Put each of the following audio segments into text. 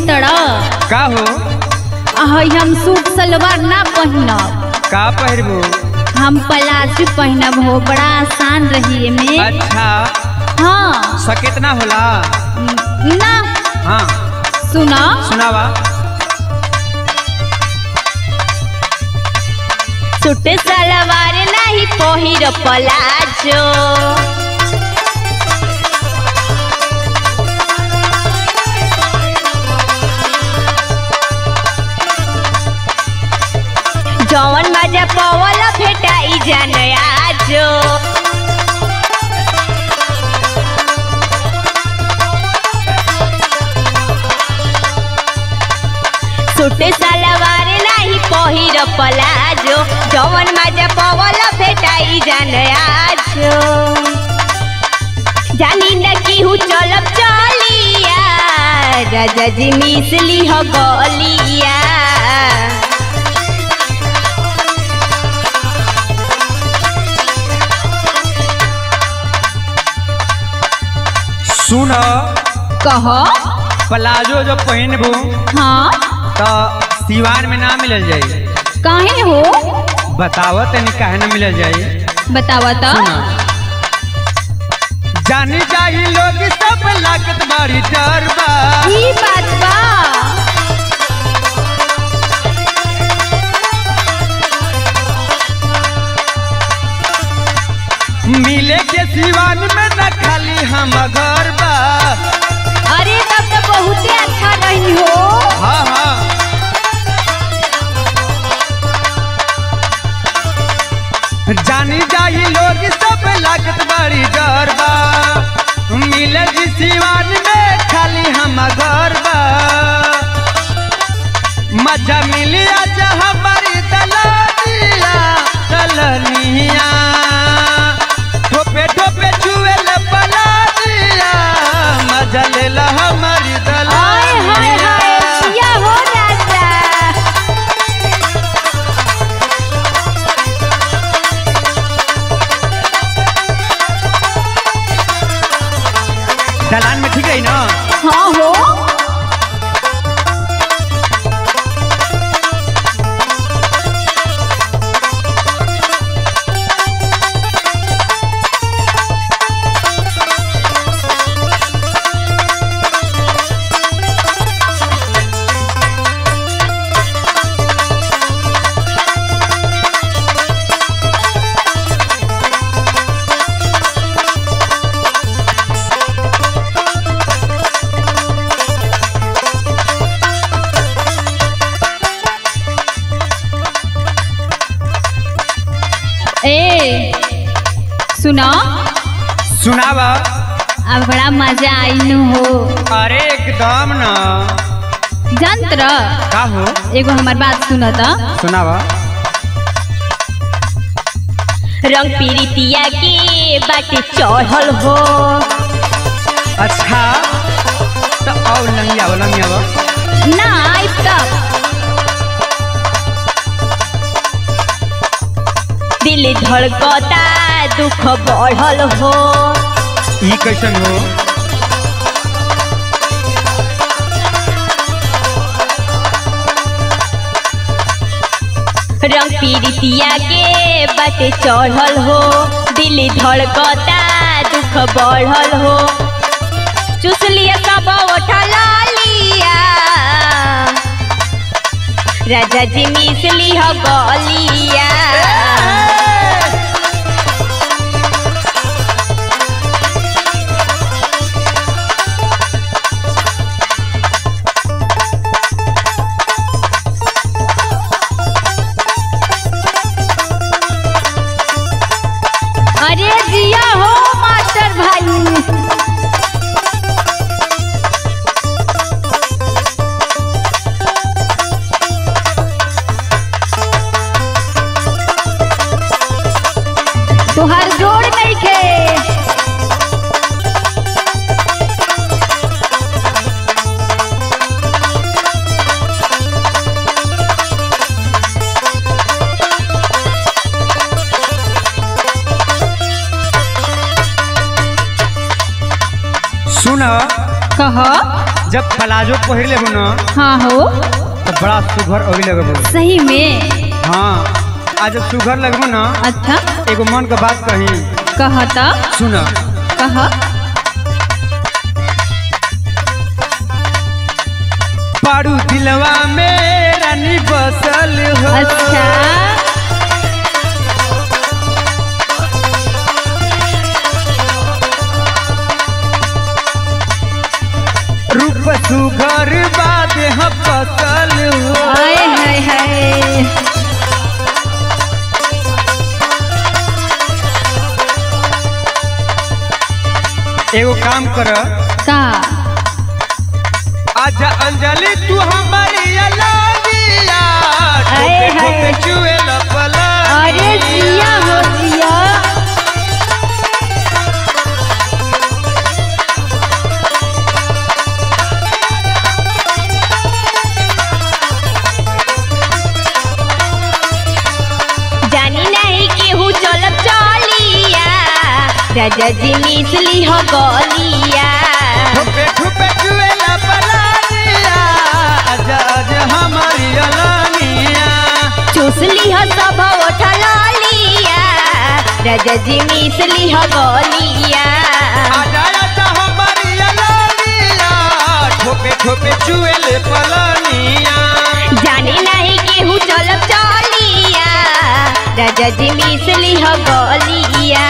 तड़ा का हो? हम सूट सलवार ना पहनब। का पहिरबो? हम प्लाजो पहनब हो बड़ा आसान रही में अच्छा। हाँ। सकेतना होला? ना। हाँ। सुना। सुनावा। सूट सलवार नहीं पहिर प्लाजो। जवन बाजा पवल भेटाई जान आजो। सूट सलवार नहीं पहिर प्लाजो। जवन मज़ा पवल भेटाई जान आजो। जानी न केहू चलब चलिया राजा जी मिसली हो गलिया। सुन। कह। प्लाजो जब पहनबू हाँ। तो सिवान में ना मिल जाये काहे हो? बताओ तनी काहे ना मिलल जाये बतावा तो सुना। जानी जाई लोग सब लागत बड़ी डर बा ई बात बा? मिले के सिवान में न खाली हम घर बा। अरे तब तो बहुते अच्छा रही हो। हाँ हाँ। जानी जाही लोग सब लागत बड़ी डर बा। मिले जी सिवान में खाली हम घर बा। मज़ा मिली आज हमारी दलनिया दलनिया सुनो। सुनावा। अब बड़ा मज़ा आई नु हो। अरे एकदम ना। जंत्र। का हो एगो हमार बात सुनो तो। सुनावा। रंग पीरितिया के बाटे चढ़ल हो। अच्छा। तो और लंगिया लंगिया ना आई तब दिल धड़कता दुख बढ़ल हो। ई कैसन हो? रंग पीरितिया के बाटे चढ़ल हो। दिल धड़कता दुख बढ़ल हो। चुस लिया सब लिया राजा जी मिसली हो गलिया। कह। जब प्लाजो पहिर लेबू ना हाँ हो। तो बड़ा सुघर अभी लगबू। सही में। हाँ आज सुघर लगबू ना अच्छा। एगो मन के बात कही। कहता सुन। कह। पारू दिलवा में रानी बसल हो। अच्छा। रूप सुघर बाद हाय हाय हाय। एगो काम कर। का आजा अंजलि तू हमारी अलगिया आए ठोके ठोके हाय। चुए लपला अरे जिया हो राजा जी मिसली हो गलिया। ठोके ठोके चुए लपला आजा आजा हमारी चूसली हो सब राजा जी मिसली हो गलिया। आजा आजा हमारी अलगिया ठोके ठोके चुए लपलानिया जानी नहीं केहू चलत चलिया। राजा जी मिसली हो गलिया।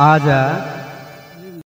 आजा।